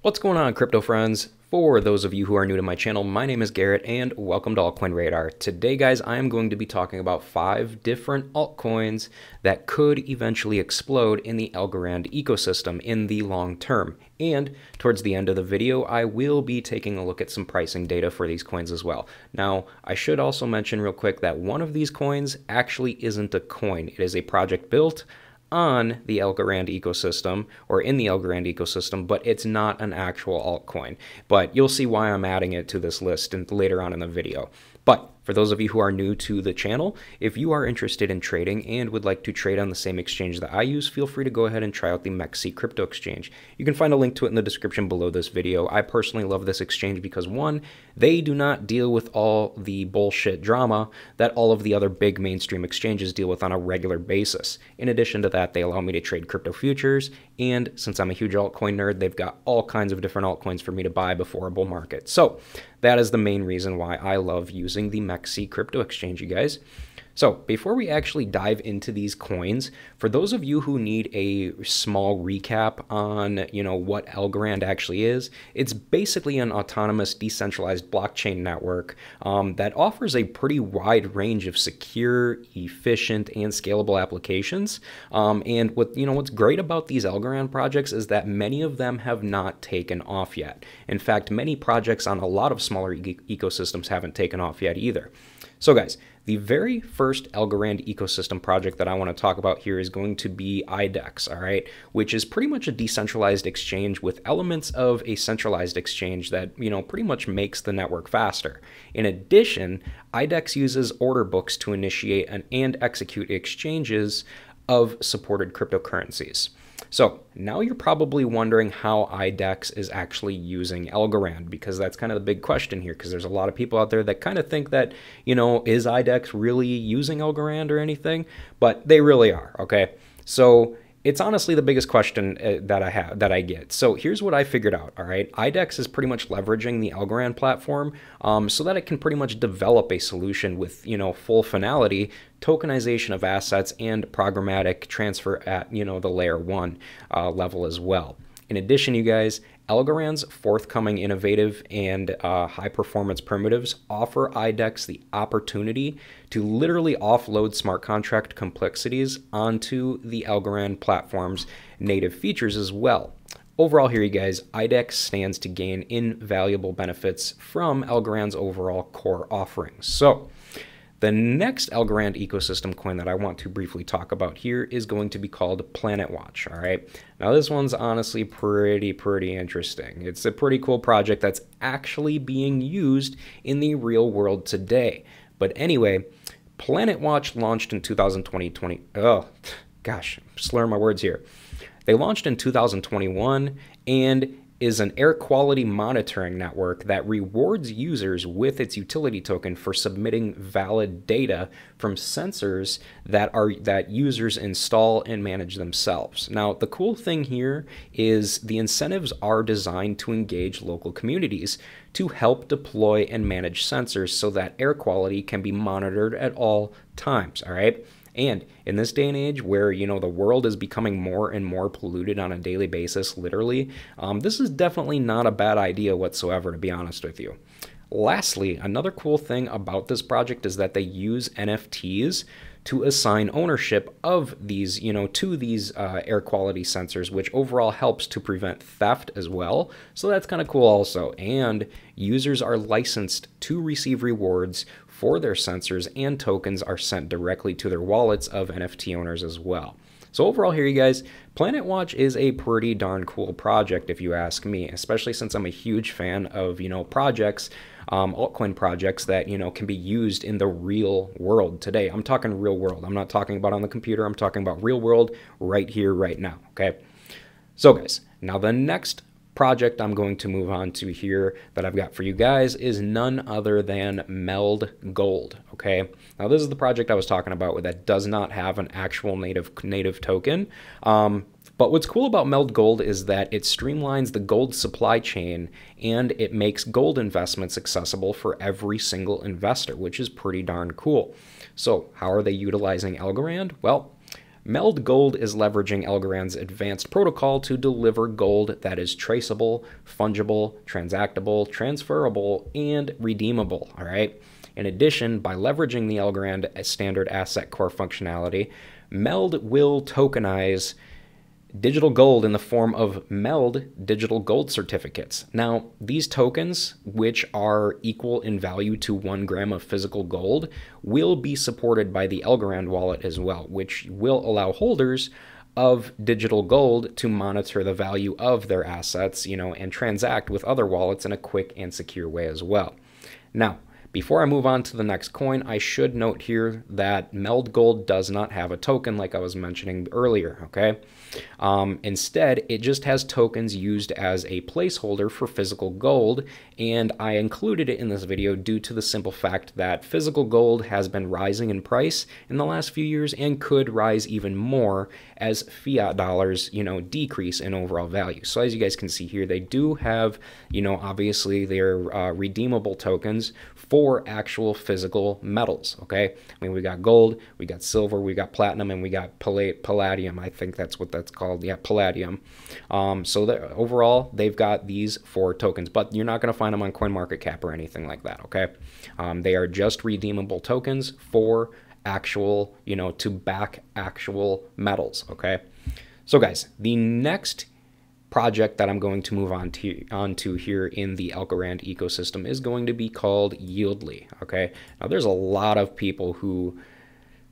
What's going on, crypto friends? For those of you who are new to my channel, my name is Garrett and welcome to Altcoin Radar. Today, guys, I am going to be talking about five different altcoins that could eventually explode in the Algorand ecosystem in the long term. And towards the end of the video, I will be taking a look at some pricing data for these coins as well. Now, I should also mention real quick that one of these coins actually isn't a coin. It is a project built on the Algorand ecosystem or in the Algorand ecosystem, but it's not an actual altcoin. But you'll see why I'm adding it to this list and later on in the video. But for those of you who are new to the channel, if you are interested in trading and would like to trade on the same exchange that I use, feel free to go ahead and try out the Mexi crypto exchange. You can find a link to it in the description below this video. I personally love this exchange because one, they do not deal with all the bullshit drama that all of the other big mainstream exchanges deal with on a regular basis. In addition to that, they allow me to trade crypto futures, and since I'm a huge altcoin nerd, they've got all kinds of different altcoins for me to buy before a bull market. So that is the main reason why I love using the MEXC crypto exchange, you guys. So before we actually dive into these coins, for those of you who need a small recap on, you know, what Algorand actually is, it's basically an autonomous decentralized blockchain network um, that offers a pretty wide range of secure, efficient, and scalable applications. Um, and what you know what's great about these Algorand projects is that many of them have not taken off yet. In fact, many projects on a lot of smaller e ecosystems haven't taken off yet either. So guys, the very first Algorand ecosystem project that I want to talk about here is going to be IDEX, all right, which is pretty much a decentralized exchange with elements of a centralized exchange that, you know, pretty much makes the network faster. In addition, IDEX uses order books to initiate and, and execute exchanges of supported cryptocurrencies. So now you're probably wondering how IDEX is actually using Algorand because that's kind of the big question here because there's a lot of people out there that kind of think that, you know, is IDEX really using Algorand or anything? But they really are, okay? So it's honestly the biggest question uh, that I have that I get. So here's what I figured out. All right, IDEX is pretty much leveraging the Algorand platform um, so that it can pretty much develop a solution with you know full finality, tokenization of assets, and programmatic transfer at you know the layer one uh, level as well. In addition, you guys, Algorand's forthcoming innovative and uh, high performance primitives offer IDEX the opportunity to literally offload smart contract complexities onto the Algorand platform's native features as well. Overall, here, you guys, IDEX stands to gain invaluable benefits from Algorand's overall core offerings. So, the next Algorand ecosystem coin that I want to briefly talk about here is going to be called Planet Watch. All right. Now, this one's honestly pretty, pretty interesting. It's a pretty cool project that's actually being used in the real world today. But anyway, Planet Watch launched in 2020. 20, oh, gosh, slurring my words here. They launched in 2021 and is an air quality monitoring network that rewards users with its utility token for submitting valid data from sensors that are that users install and manage themselves. Now, the cool thing here is the incentives are designed to engage local communities to help deploy and manage sensors so that air quality can be monitored at all times, all right? And in this day and age where, you know, the world is becoming more and more polluted on a daily basis, literally, um, this is definitely not a bad idea whatsoever, to be honest with you. Lastly, another cool thing about this project is that they use NFTs to assign ownership of these, you know, to these uh, air quality sensors, which overall helps to prevent theft as well. So that's kind of cool also. And users are licensed to receive rewards for their sensors and tokens are sent directly to their wallets of NFT owners as well. So overall here, you guys, Planet Watch is a pretty darn cool project if you ask me, especially since I'm a huge fan of, you know, projects, um, altcoin projects that, you know, can be used in the real world today. I'm talking real world. I'm not talking about on the computer. I'm talking about real world right here, right now, okay? So guys, now the next project I'm going to move on to here that I've got for you guys is none other than Meld Gold. Okay, now this is the project I was talking about that does not have an actual native native token. Um, but what's cool about Meld Gold is that it streamlines the gold supply chain and it makes gold investments accessible for every single investor, which is pretty darn cool. So, how are they utilizing Algorand? Well, Meld Gold is leveraging Algorand's advanced protocol to deliver gold that is traceable, fungible, transactable, transferable, and redeemable. All right. In addition, by leveraging the Algorand standard asset core functionality, Meld will tokenize digital gold in the form of MELD digital gold certificates. Now, these tokens, which are equal in value to one gram of physical gold, will be supported by the Algorand wallet as well, which will allow holders of digital gold to monitor the value of their assets, you know, and transact with other wallets in a quick and secure way as well. Now, before I move on to the next coin, I should note here that Meld Gold does not have a token like I was mentioning earlier, okay? Um, instead, it just has tokens used as a placeholder for physical gold, and I included it in this video due to the simple fact that physical gold has been rising in price in the last few years and could rise even more as fiat dollars, you know, decrease in overall value. So as you guys can see here, they do have, you know, obviously their uh, redeemable tokens for actual physical metals, okay? I mean, we got gold, we got silver, we got platinum, and we got palladium. I think that's what that's called. Yeah, palladium. Um, so that overall, they've got these four tokens, but you're not going to find them on CoinMarketCap or anything like that, okay? Um, they are just redeemable tokens for actual, you know, to back actual metals, okay? So guys, the next project that I'm going to move on to here in the Algorand ecosystem is going to be called Yieldly. Okay, now there's a lot of people who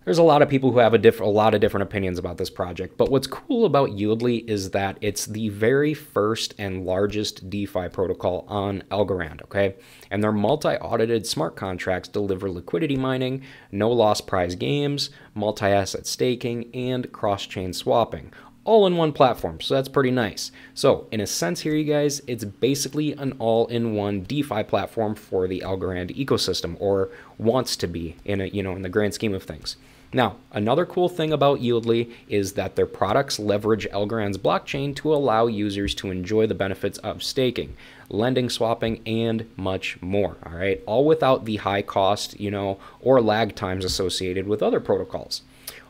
there's a lot of people who have a, diff- a lot of different opinions about this project, but what's cool about Yieldly is that it's the very first and largest DeFi protocol on Algorand, okay? And their multi-audited smart contracts deliver liquidity mining, no loss prize games, multi-asset staking, and cross-chain swapping, all in one platform. So that's pretty nice. So in a sense here, you guys, it's basically an all-in-one DeFi platform for the Algorand ecosystem, or wants to be in a you know in the grand scheme of things. Now, another cool thing about Yieldly is that their products leverage Algorand's blockchain to allow users to enjoy the benefits of staking, lending, swapping, and much more. All right, all without the high cost, you know, or lag times associated with other protocols.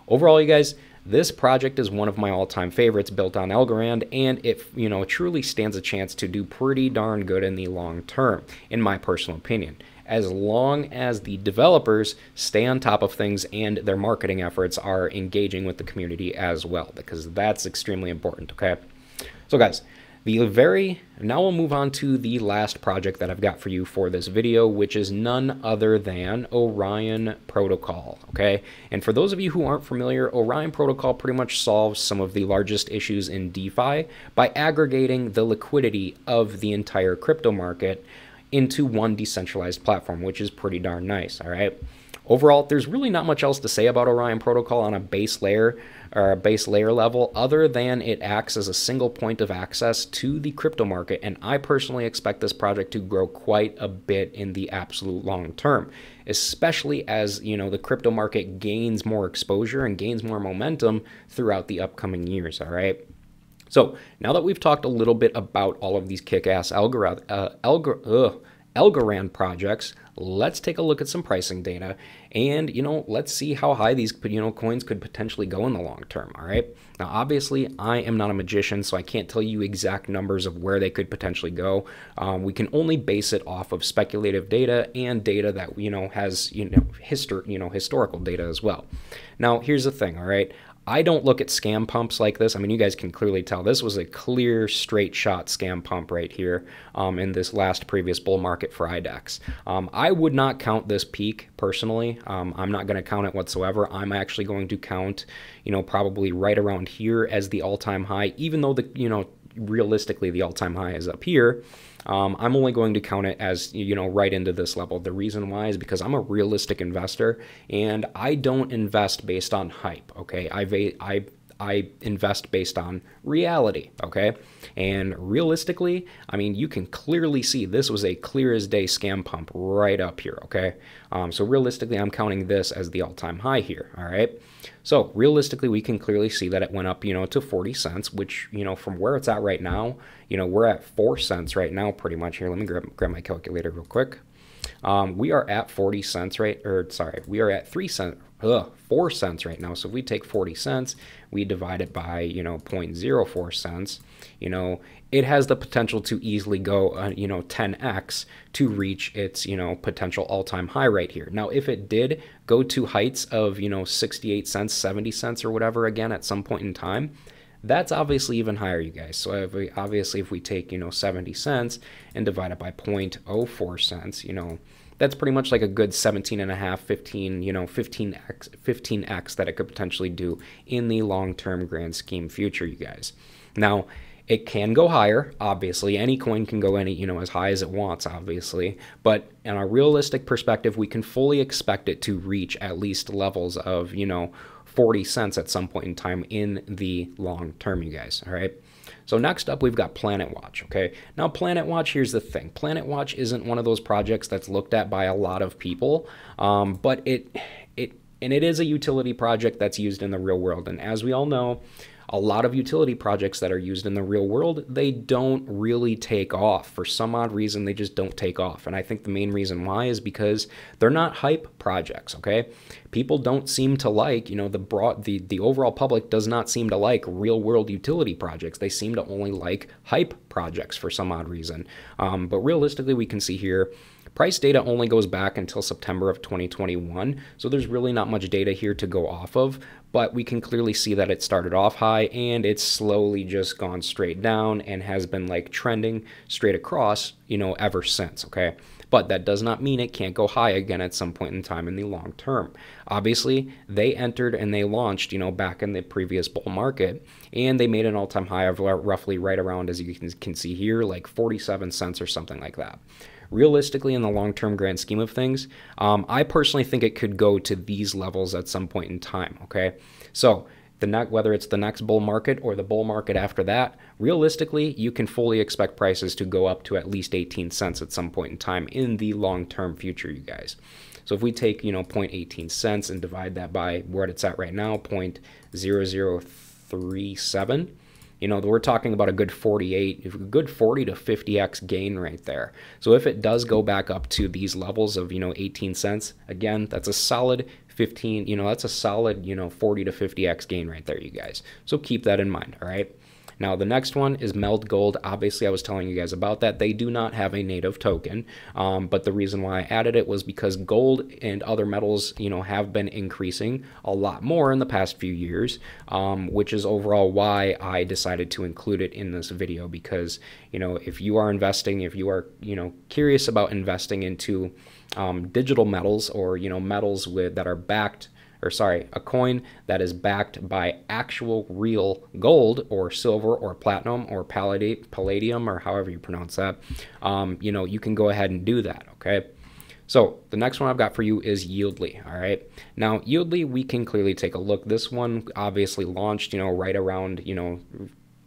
Overall, you guys, this project is one of my all-time favorites built on Algorand, and it you know truly stands a chance to do pretty darn good in the long term, in my personal opinion. As long as the developers stay on top of things and their marketing efforts are engaging with the community as well, because that's extremely important. Okay, so guys, the very now we'll move on to the last project that I've got for you for this video, which is none other than Orion Protocol. Okay, and for those of you who aren't familiar, Orion Protocol pretty much solves some of the largest issues in DeFi by aggregating the liquidity of the entire crypto market into one decentralized platform, which is pretty darn nice. All right. Overall, there's really not much else to say about Orion Protocol on a base layer or a base layer level other than it acts as a single point of access to the crypto market. And I personally expect this project to grow quite a bit in the absolute long term, especially as, you know, the crypto market gains more exposure and gains more momentum throughout the upcoming years, all right? So now that we've talked a little bit about all of these kick-ass algorand, uh, algor, Algorand projects, let's take a look at some pricing data and you know let's see how high these you know coins could potentially go in the long term all right? Now obviously i am not a magician so i can't tell you exact numbers of where they could potentially go. Um, we can only base it off of speculative data and data that you know has you know history you know historical data as well. Now here's the thing all right I don't look at scam pumps like this. I mean, you guys can clearly tell this was a clear, straight shot scam pump right here um, in this last previous bull market for IDEX. Um, I would not count this peak personally. Um, I'm not going to count it whatsoever. I'm actually going to count, you know, probably right around here as the all-time high, even though the, you know, realistically the all-time high is up here. Um, I'm only going to count it as, you know, right into this level. The reason why is because I'm a realistic investor and I don't invest based on hype, okay? I, I, I invest based on reality, okay? And realistically, I mean, you can clearly see this was a clear as day scam pump right up here, okay? Um, so realistically, I'm counting this as the all-time high here, all right? So realistically, we can clearly see that it went up, you know, to 40 cents, which, you know, from where it's at right now, you know, we're at 4 cents right now pretty much. Here, let me grab, grab my calculator real quick. Um, we are at 40 cents right, or sorry, we are at 3 cents, ugh, 4 cents right now. So if we take 40 cents, we divide it by, you know, 0.04 cents, you know, it has the potential to easily go, uh, you know, 10x to reach its, you know, potential all-time high right here. Now, if it did go to heights of, you know, 68 cents, 70 cents or whatever again at some point in time, that's obviously even higher, you guys. So if we, obviously if we take, you know, 70 cents and divide it by 0.04 cents, you know, that's pretty much like a good 17 and a half 15 you know 15x 15x that it could potentially do in the long-term grand scheme future you guys now it can go higher, obviously. Any coin can go any, you know, as high as it wants, obviously. But in a realistic perspective, we can fully expect it to reach at least levels of, you know, 40 cents at some point in time in the long term, you guys. All right. So next up, we've got Planet Watch. Okay. Now, Planet Watch, here's the thing Planet Watch isn't one of those projects that's looked at by a lot of people, um, but it, it, and it is a utility project that's used in the real world. And as we all know, a lot of utility projects that are used in the real world, they don't really take off. For some odd reason, they just don't take off. And I think the main reason why is because they're not hype projects, okay? People don't seem to like, you know, the broad the the overall public does not seem to like real world utility projects. They seem to only like hype projects for some odd reason. Um, but realistically, we can see here Price data only goes back until September of 2021, so there's really not much data here to go off of, but we can clearly see that it started off high and it's slowly just gone straight down and has been like trending straight across, you know, ever since, okay? But that does not mean it can't go high again at some point in time in the long term. Obviously, they entered and they launched, you know, back in the previous bull market, and they made an all-time high of roughly right around, as you can see here, like 47 cents or something like that realistically, in the long term grand scheme of things, um, I personally think it could go to these levels at some point in time. Okay, so the ne- whether it's the next bull market or the bull market after that, realistically, you can fully expect prices to go up to at least 18 cents at some point in time in the long term future, you guys. So if we take, you know, 0.18 cents and divide that by where it's at right now, 0.0037, you know, we're talking about a good 48, a good 40 to 50x gain right there. So if it does go back up to these levels of, you know, 18 cents, again, that's a solid 15, you know, that's a solid, you know, 40 to 50x gain right there, you guys. So keep that in mind, all right? Now, the next one is Meld Gold. Obviously, I was telling you guys about that. They do not have a native token, um, but the reason why I added it was because gold and other metals, you know, have been increasing a lot more in the past few years, um, which is overall why I decided to include it in this video because, you know, if you are investing, if you are, you know, curious about investing into um, digital metals or, you know, metals with that are backed or sorry, a coin that is backed by actual real gold or silver or platinum or palladium or however you pronounce that, um, you know, you can go ahead and do that, okay? So the next one I've got for you is Yieldly. All right. Now Yieldly, we can clearly take a look. This one obviously launched, you know, right around, you know,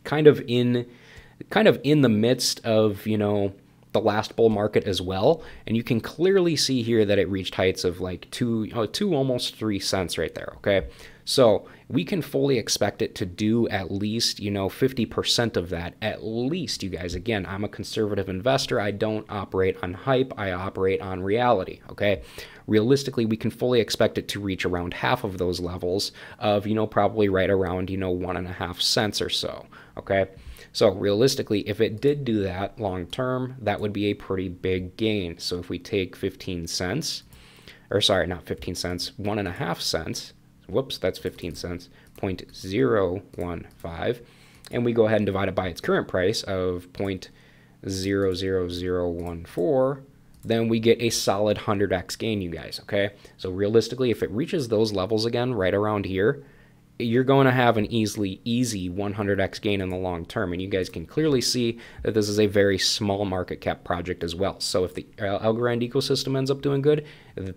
kind of in, kind of in the midst of, you know, the last bull market as well. And you can clearly see here that it reached heights of like two, oh, two almost three cents right there. Okay. So we can fully expect it to do at least, you know, 50% of that. At least, you guys. Again, I'm a conservative investor. I don't operate on hype. I operate on reality. Okay. Realistically, we can fully expect it to reach around half of those levels of, you know, probably right around, you know, one and a half cents or so. Okay. So realistically, if it did do that long term, that would be a pretty big gain. So if we take 15 cents, or sorry, not 15 cents, one and a half cents, whoops, that's 15 cents, 0.015, and we go ahead and divide it by its current price of 0.00014, then we get a solid 100x gain, you guys, okay? So realistically, if it reaches those levels again, right around here, you're going to have an easily easy 100x gain in the long term and you guys can clearly see that this is a very small market cap project as well. So if the Algorand ecosystem ends up doing good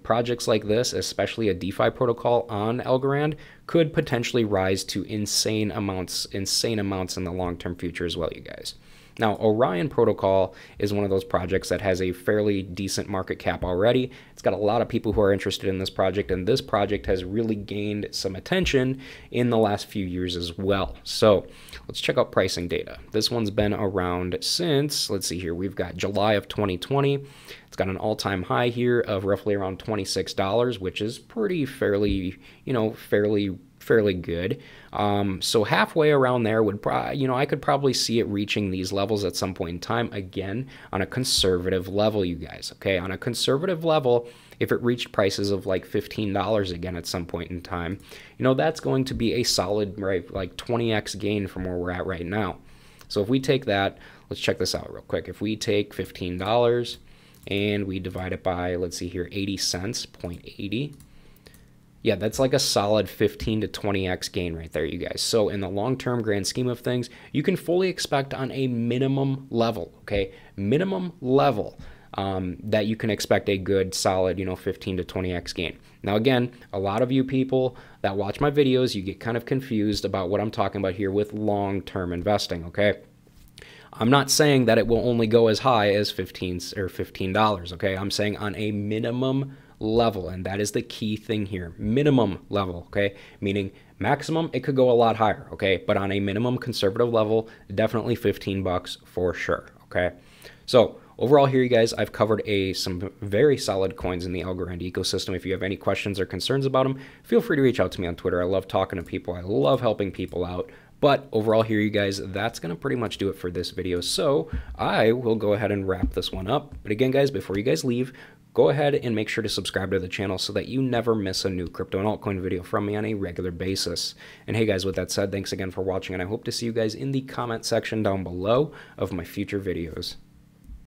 projects like this especially a DeFi protocol on Algorand could potentially rise to insane amounts insane amounts in the long term future as well you guys Now, Orion Protocol is one of those projects that has a fairly decent market cap already. It's got a lot of people who are interested in this project, and this project has really gained some attention in the last few years as well. So let's check out pricing data. This one's been around since, let's see here, we've got July of 2020. It's got an all-time high here of roughly around $26, which is pretty fairly, you know, fairly fairly good. Um, so halfway around there would, probably, you know, I could probably see it reaching these levels at some point in time. Again, on a conservative level, you guys. Okay, on a conservative level, if it reached prices of like $15 again at some point in time, you know, that's going to be a solid, right, like 20x gain from where we're at right now. So if we take that, let's check this out real quick. If we take $15 and we divide it by, let's see here, 80 cents, 0.80 yeah, that's like a solid 15 to 20x gain right there, you guys. So, in the long term grand scheme of things, you can fully expect on a minimum level, okay? Minimum level um, that you can expect a good, solid, you know, 15 to 20x gain. Now, again, a lot of you people that watch my videos, you get kind of confused about what I'm talking about here with long term investing, okay? I'm not saying that it will only go as high as 15 or $15, okay? I'm saying on a minimum level, and that is the key thing here. Minimum level, okay? Meaning maximum, it could go a lot higher, okay? But on a minimum conservative level, definitely 15 bucks for sure, okay? So overall here, you guys, I've covered a some very solid coins in the Algorand ecosystem. If you have any questions or concerns about them, feel free to reach out to me on Twitter. I love talking to people. I love helping people out. But overall here, you guys, that's going to pretty much do it for this video. So I will go ahead and wrap this one up. But again, guys, before you guys leave, go ahead and make sure to subscribe to the channel so that you never miss a new crypto and altcoin video from me on a regular basis. And hey guys, with that said, thanks again for watching and I hope to see you guys in the comment section down below of my future videos.